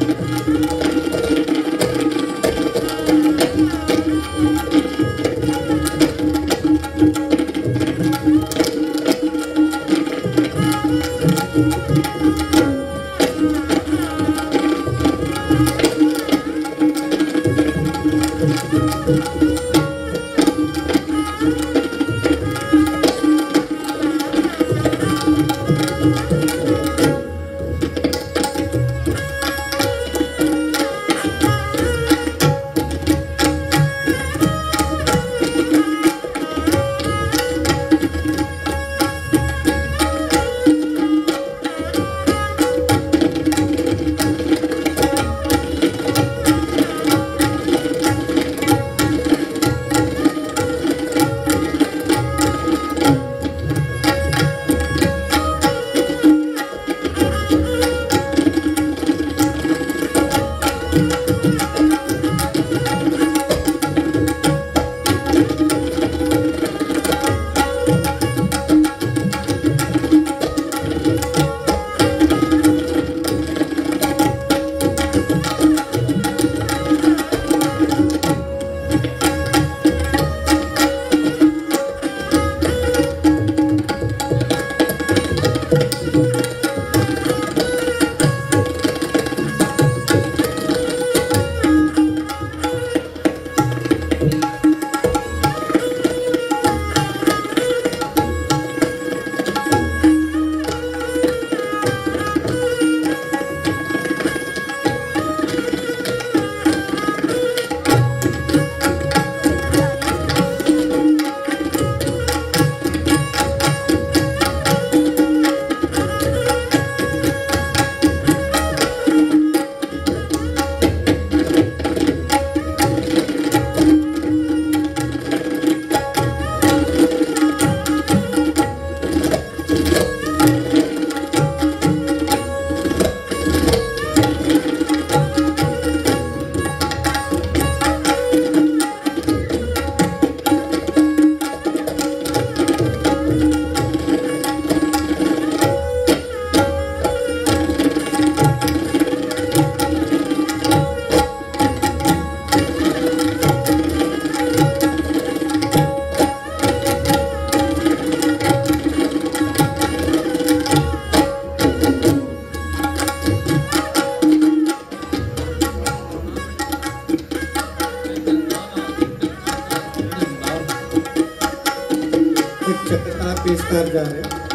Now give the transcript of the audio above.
Música पेश कर जा रहे हैं।